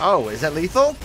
Oh, is that lethal?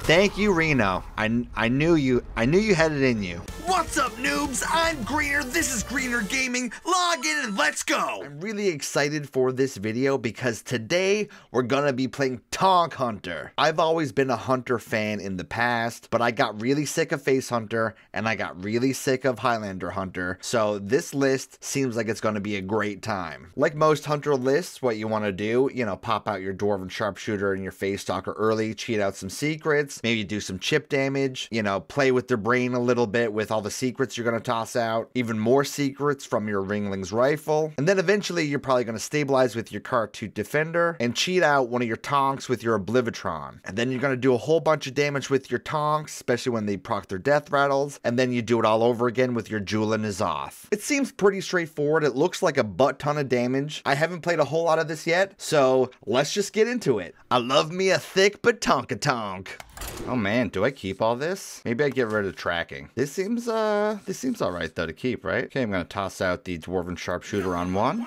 Thank you, Reno. I, I knew you I knew you had it in you. What's up, noobs? I'm Greener. This is Greener Gaming. Log in and let's go. I'm really excited for this video because today we're gonna be playing Tonk Hunter. I've always been a Hunter fan in the past, but I got really sick of Face Hunter and I got really sick of Highlander Hunter. So this list seems like it's gonna be a great time. Like most Hunter lists, what you wanna do, you know, pop out your Dwarven Sharpshooter and your Phase Stalker early, cheat out some secrets, maybe do some chip damage, you know, play with their brain a little bit with all the secrets you're going to toss out, even more secrets from your Ringling's rifle, and then eventually you're probably going to stabilize with your Khartut Defender and cheat out one of your Tonks with your Oblivitron. And then you're going to do a whole bunch of damage with your Tonks, especially when they proc their death rattles, and then you do it all over again with your Jewel of N'Zoth. It seems pretty straightforward. It looks like a butt ton of damage. I haven't played a whole lot of this yet, so let's just get into it. I love me a thick but tonka tonk. Oh man, do I keep all this? Maybe I get rid of tracking. This seems, uh, this seems all right though to keep, right? Okay, I'm gonna toss out the Dwarven Sharpshooter on one.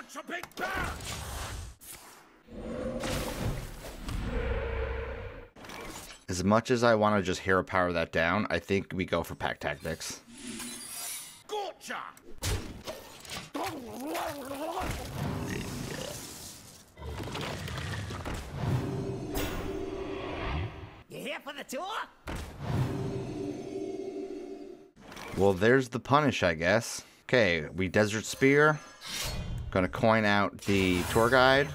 As much as I want to just hero power that down, I think we go for pack tactics. Gotcha. For the tour? Well, there's the punish, I guess. Okay, we Desert Spear. Gonna coin out the tour guide.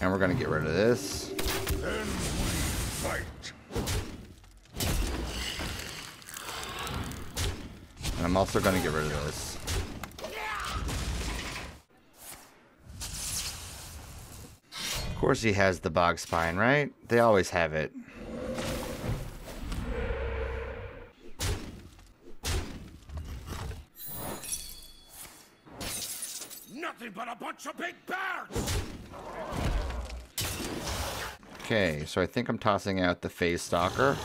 And we're gonna get rid of this. And I'm also gonna get rid of this. Of course he has the bog spine, right? They always have it. Bunch of big bears! Okay, so I think I'm tossing out the Phase Stalker.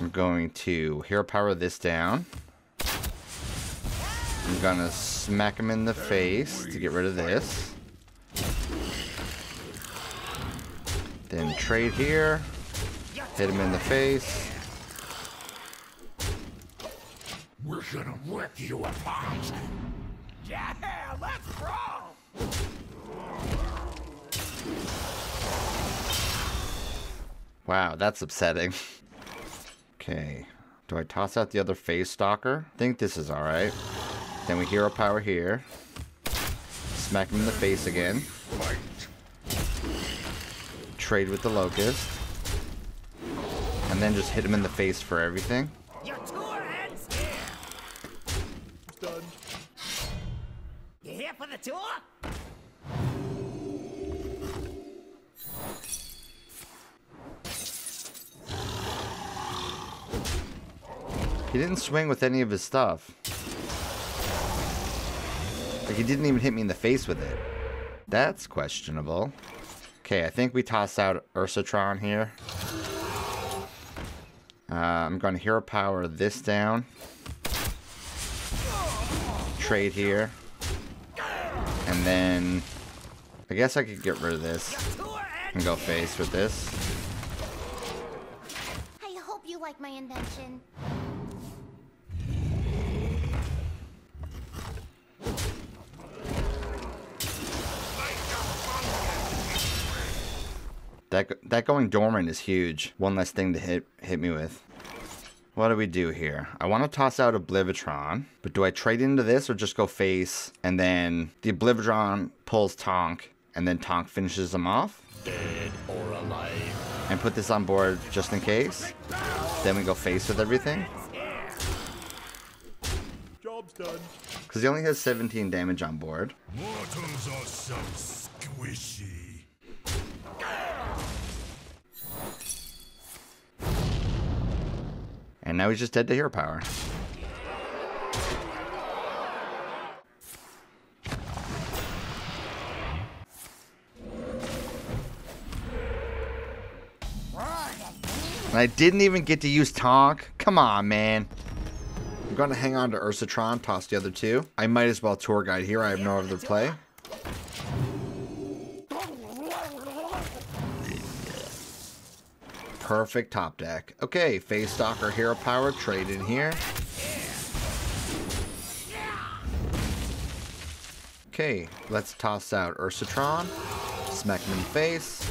I'm going to hero power this down. I'm gonna smack him in the face to get rid of this. Then trade here. Hit him in the face. We're gonna rip you apart. Yeah, let's roll! Wow, that's upsetting. okay. Do I toss out the other phase stalker? I think this is alright. Then we hero power here. Smack him in the face again. Trade with the locust. And then just hit him in the face for everything. Your tour ends here. Done. You here for the tour? He didn't swing with any of his stuff. Like, he didn't even hit me in the face with it. That's questionable. Okay, I think we toss out Ursatron here. Uh, I'm going to hero power this down. Trade here. And then... I guess I could get rid of this. And go face with this. I hope you like my invention. That that going dormant is huge. One less thing to hit hit me with. What do we do here? I want to toss out Oblivitron, but do I trade into this or just go face and then the Oblivitron pulls Tonk and then Tonk finishes him off? Dead or alive. And put this on board just in case? Then we go face with everything? Job's done. Because he only has 17 damage on board. Mortals are so squishy. And now he's just dead to hero power. I didn't even get to use Tonk. Come on, man. I'm going to hang on to Ursatron, toss the other two. I might as well tour guide here. I have no other play. Perfect top deck. Okay, Phase Stalker Hero Power, trade in here. Okay, let's toss out Ursatron. Smack him in the face.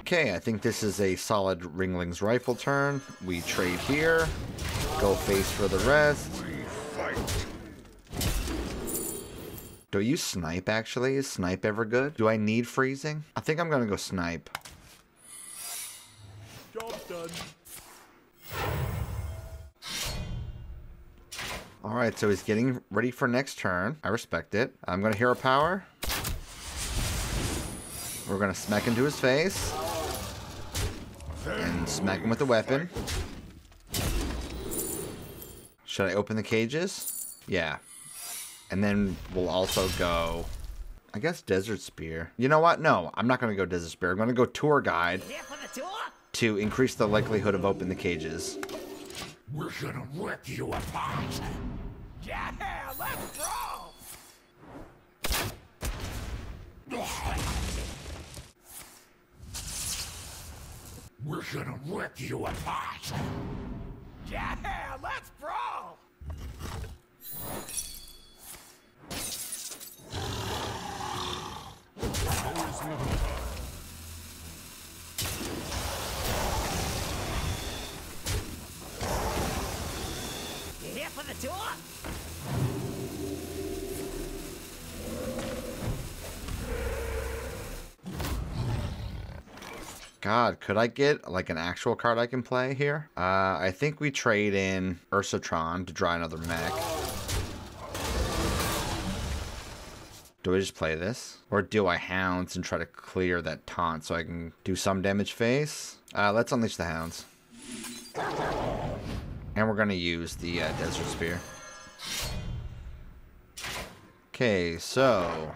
Okay, I think this is a solid Ringling's rifle turn. We trade here. Go face for the rest. Do I use snipe actually? Is snipe ever good? Do I need freezing? I think I'm gonna go snipe. Job's done. Alright, so he's getting ready for next turn. I respect it. I'm gonna hero power. We're gonna smack into his face. And smack him with the weapon. Should I open the cages? Yeah. And then we'll also go, I guess, Desert Spear. You know what? No, I'm not going to go Desert Spear. I'm going to go Tour Guide Here for the tour? to increase the likelihood of opening the cages. We're gonna rip you apart. Yeah, let's roll! We're gonna rip you apart. Yeah, let's roll! Here for the? God, could I get like an actual card I can play here? Uh, I think we trade in Ursatron to draw another mech. Do I just play this? Or do I Hounds and try to clear that taunt so I can do some damage face? Uh, let's unleash the Hounds. And we're going to use the uh, Desert Spear. Okay, so...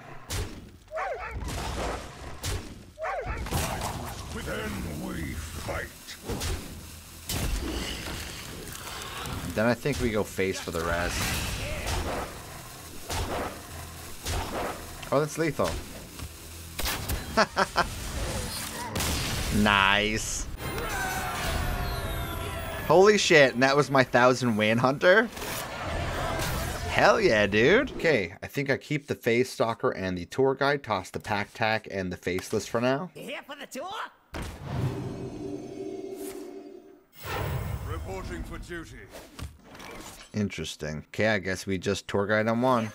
Then we fight. Then I think we go face for the rest. Oh, that's lethal. nice. Holy shit, and that was my thousand win hunter? Hell yeah, dude. Okay, I think I keep the phase stalker and the tour guide, toss the pack tack and the faceless for now. You here for the tour? Reporting for duty. Interesting. Okay, I guess we just tour guide on one.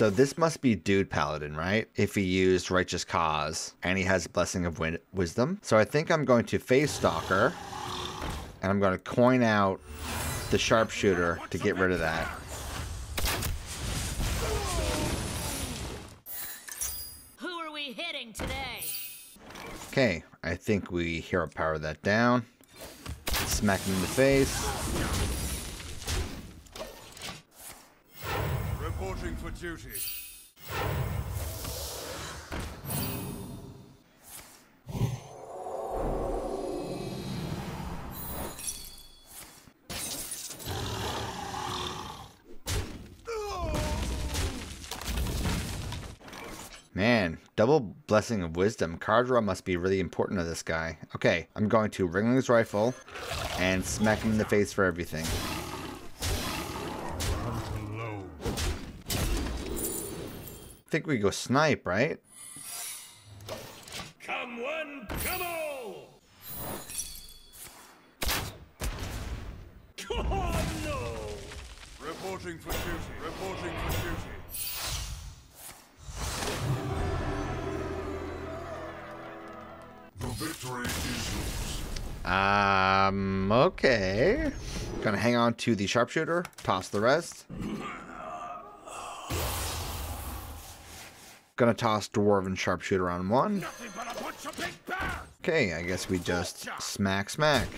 So this must be Dude Paladin, right? If he used Righteous Cause and he has Blessing of Win- Wisdom. So I think I'm going to Phase Stalker and I'm going to coin out the Sharpshooter to get rid of that. Who are we hitting today? Okay, I think we hero power that down. Smack him in the face. Reporting for duty. Man, double Blessing of Wisdom. Card draw must be really important to this guy. Okay, I'm going to Ringling's Rifle and smack him in the face for everything. Think we go Snipe, right? Come one, come all. Oh no! Reporting for duty. Reporting for duty. The victory is yours. Um, okay. Gonna hang on to the sharpshooter, toss the rest. Gonna toss Dwarven Sharpshooter on one. Okay, I guess we just smack smack.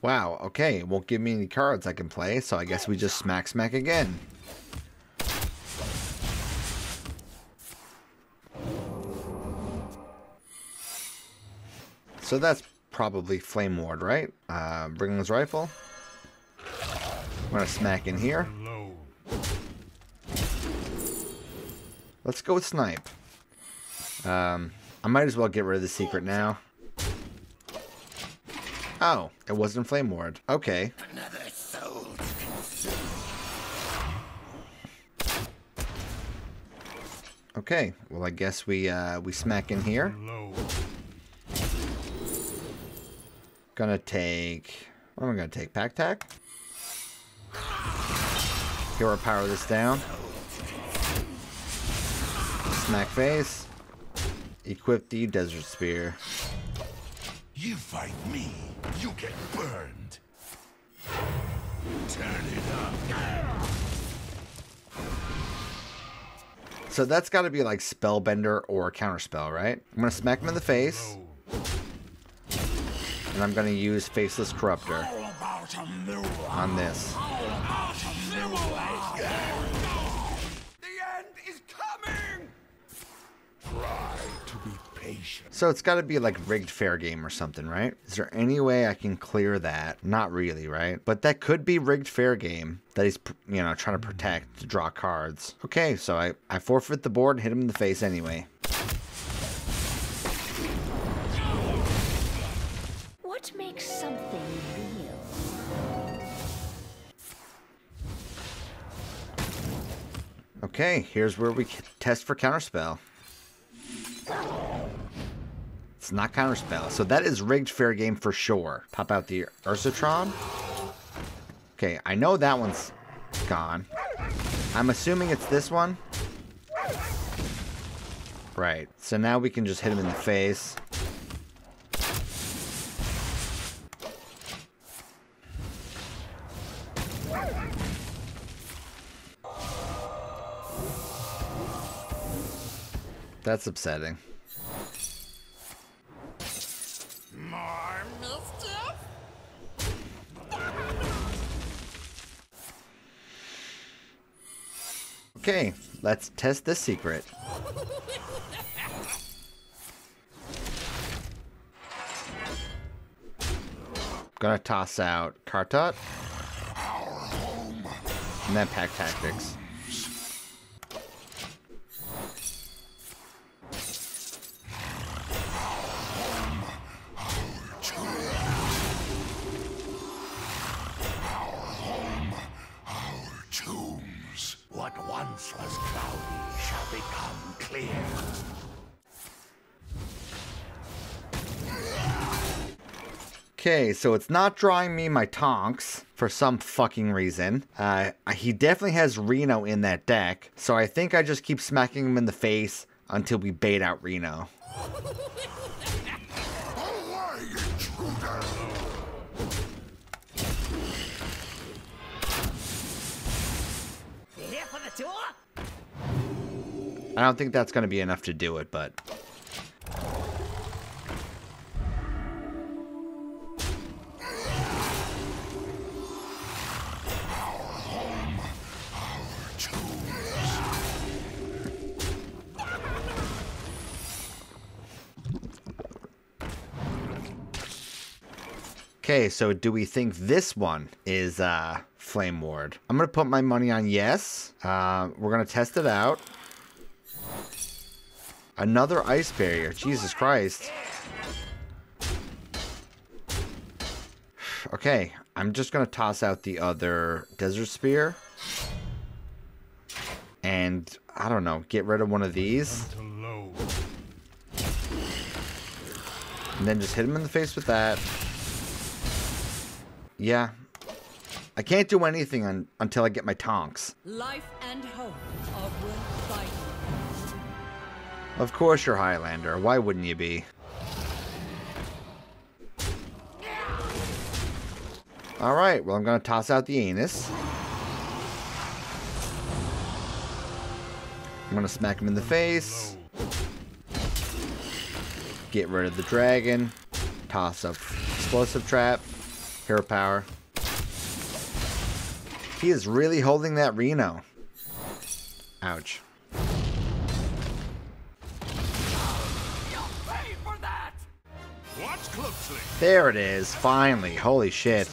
Wow, okay, won't give me any cards I can play, so I guess we just smack smack again. So that's probably Flame Ward, right? Uh, his Rifle? I'm gonna smack in here. Let's go with Snipe. Um, I might as well get rid of the secret now. Oh, it wasn't Flame Ward. Okay. Okay. Well, I guess we uh, we smack in here. Gonna take. What am I gonna take? Pack Tack. Hero power this down. Smack face. Equip the Desert Spear. You fight me, you get burned. Turn it up. So that's got to be like Spellbender or Counterspell, right? I'm gonna smack him in the face, and I'm gonna use Faceless Corruptor All about a new one. on this. Be. So it's got to be like rigged fair game or something, right? Is there any way I can clear that? Not really, right? But that could be rigged fair game that he's, you know, trying to protect to draw cards. Okay, so I, I forfeit the board and hit him in the face anyway. What makes something real? Okay, here's where we test for counterspell. It's not counterspell, so that is rigged fair game for sure. Pop out the Ursatron. Okay, I know that one's gone. I'm assuming it's this one. Right, so now we can just hit him in the face. That's upsetting. Okay, let's test this secret. Gonna toss out Khartut. And then Pack Tactics. Once was cloudy shall become clear. Okay, so it's not drawing me my Tonks for some fucking reason. Uh, he definitely has Reno in that deck, so I think I just keep smacking him in the face until we bait out Reno. I don't think that's going to be enough to do it, but Okay, so do we think this one is uh, Flame Ward? I'm gonna put my money on yes. Uh, we're gonna test it out. Another ice barrier. Jesus Christ. Okay, I'm just gonna toss out the other desert spear. And I don't know, get rid of one of these. And then just hit him in the face with that. Yeah. I can't do anything un- until I get my tonks. Life and hope. Of course you're Highlander. Why wouldn't you be? Alright, well I'm gonna toss out the anus. I'm gonna smack him in the face. Get rid of the dragon. Toss up explosive trap. Hero power. He is really holding that Reno. Ouch. There it is. Finally. Holy shit.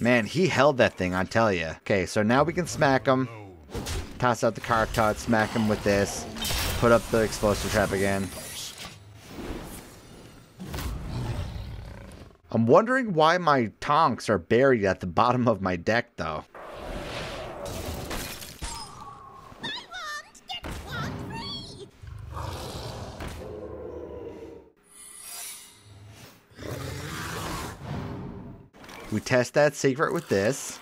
Man, he held that thing, I tell you. Okay, so now we can smack him. Toss out the Khartut, smack him with this. Put up the explosive trap again. I'm wondering why my tonks are buried at the bottom of my deck, though. We test that secret with this.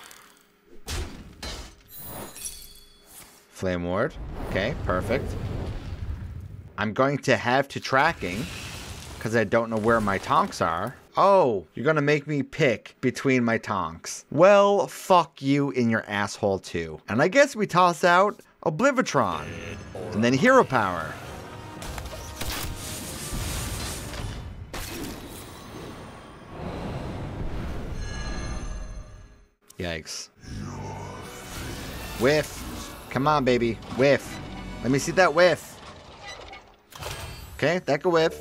Flame Ward. Okay, perfect. I'm going to have to tracking because I don't know where my tonks are. Oh, you're to make me pick between my tonks. Well, fuck you in your asshole too. And I guess we toss out Oblivitron. And then Hero Power. Yikes. Whiff. Come on, baby. Whiff. Let me see that whiff. Okay, that could whiff.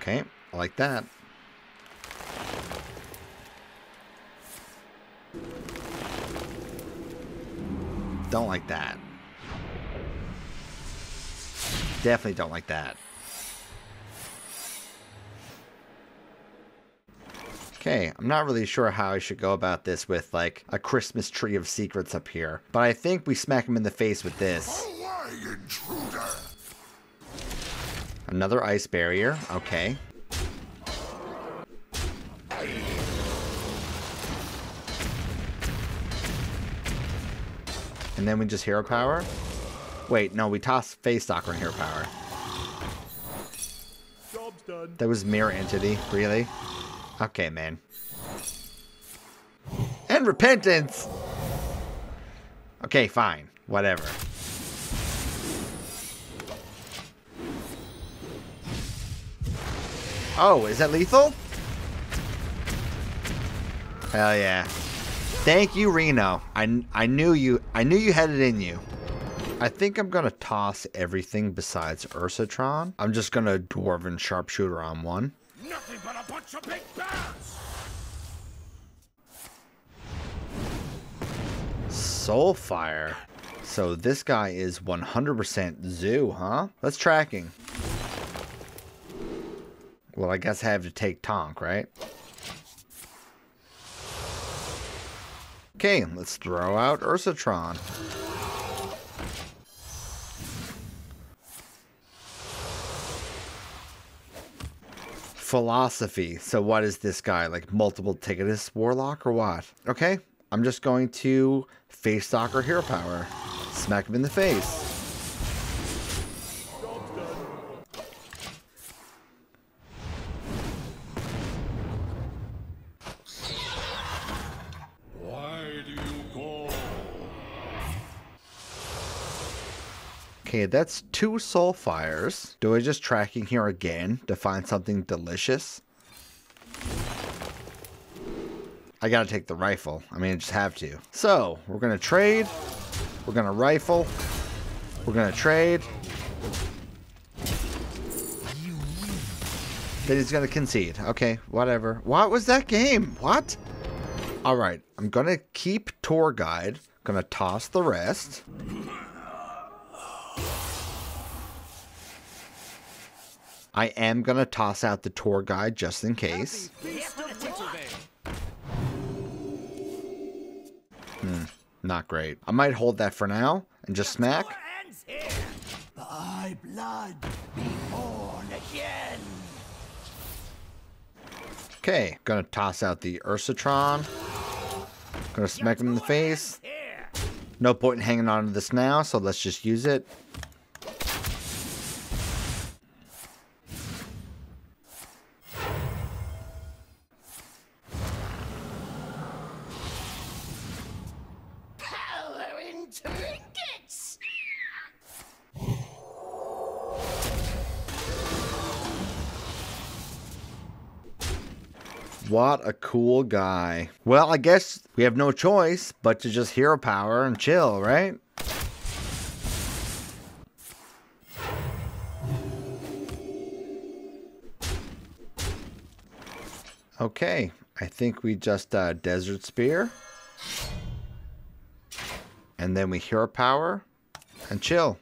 Okay, I like that. Don't like that. Definitely don't like that. Okay, I'm not really sure how I should go about this with like a Christmas tree of secrets up here, but I think we smack him in the face with this. Away! Another ice barrier, okay. And then we just hero power? Wait, no, we toss phase stalker and hero power. Job's done. That was mirror entity, really? Okay, man. And repentance! Okay, fine. Whatever. Oh, is that lethal? Hell yeah. Thank you, Reno. I, I knew you I knew you had it in you. I think I'm gonna toss everything besides Ursatron. I'm just gonna dwarven sharpshooter on one. Nothing but a bunch of big bears! Soulfire. So this guy is 100% zoo, huh? Let's tracking. Well, I guess I have to take Tonk, right? Okay, let's throw out Ursatron. Philosophy. So what is this guy? Like multiple ticketus warlock or what? Okay, I'm just going to phase stalker hero power. Smack him in the face. Okay, that's two soul fires. Do I just tracking here again to find something delicious? I gotta take the rifle. I mean, I just have to. So, we're gonna trade. We're gonna rifle. We're gonna trade. Then he's gonna concede. Okay, whatever. What was that game? What? Alright, I'm gonna keep tour guide. Gonna toss the rest. I am gonna toss out the tour guide just in case. Tour. Not great. I might hold that for now and just smack. Okay, gonna toss out the Ursatron. Gonna smack him in the face. No point in hanging on to this now, so let's just use it. What a cool guy. Well, I guess we have no choice but to just hero power and chill, right? Okay, I think we just uh, Desert Spear. And then we hero power and chill.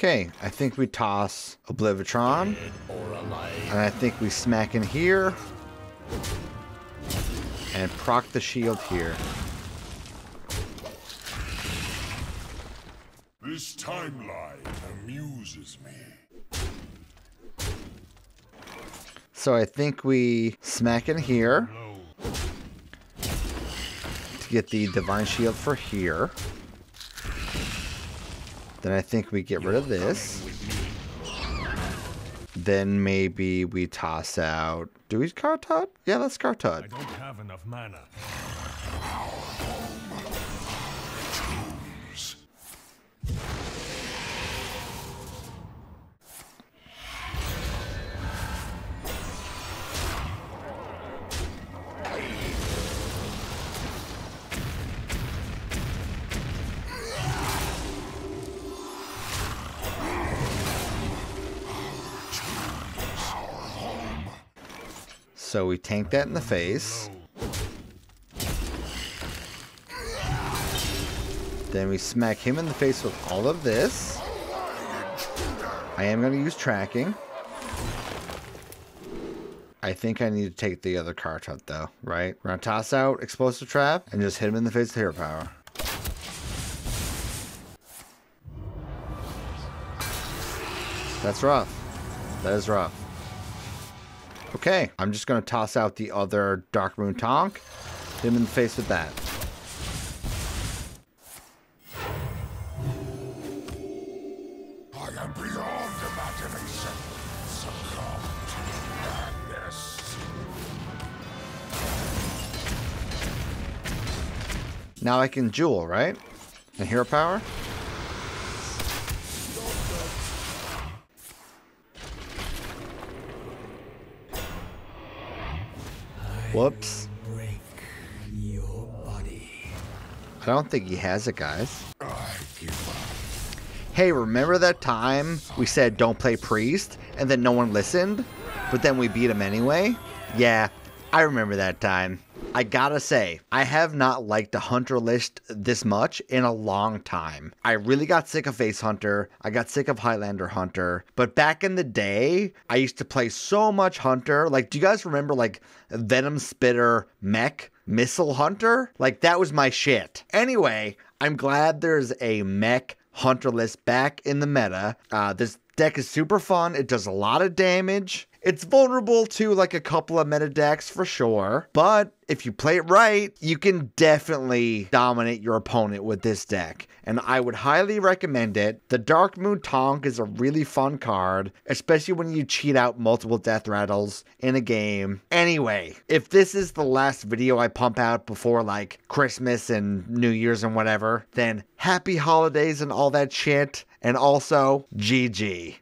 Okay, I think we toss Oblivitron. And I think we smack in here. And proc the shield here. This timeline amuses me. So I think we smack in here. To get the Divine Shield for here. Then I think we get rid of this. Then maybe we toss out. Do we Khartut? Yeah, let's Khartut. I don't have enough mana. So we tank that in the face. Then we smack him in the face with all of this. I am going to use tracking. I think I need to take the other card out though, right? We're going to toss out Explosive Trap and just hit him in the face with Hero Power. That's rough. That is rough. Okay, I'm just to toss out the other Darkmoon Tonk. Hit him in the face with that. I am beyond imagination. Succumb to madness. Now I can Jewel, right? And Hero Power? Whoops. I don't think he has it, guys. Hey, remember that time we said don't play Priest and then no one listened? But then we beat him anyway? Yeah, I remember that time. I gotta say, I have not liked a Hunter list this much in a long time. I really got sick of Face Hunter, I got sick of Highlander Hunter, but back in the day, I used to play so much Hunter. Like, do you guys remember, like, Venom Spitter Mech Missile Hunter? Like, that was my shit. Anyway, I'm glad there's a mech Hunter list back in the meta. Uh, this deck is super fun. It does a lot of damage. It's vulnerable to like a couple of meta decks for sure, but if you play it right, you can definitely dominate your opponent with this deck. And I would highly recommend it. The Darkmoon Tonk is a really fun card, especially when you cheat out multiple death rattles in a game. Anyway, if this is the last video I pump out before like Christmas and New Year's and whatever, then happy holidays and all that shit. And also, GG.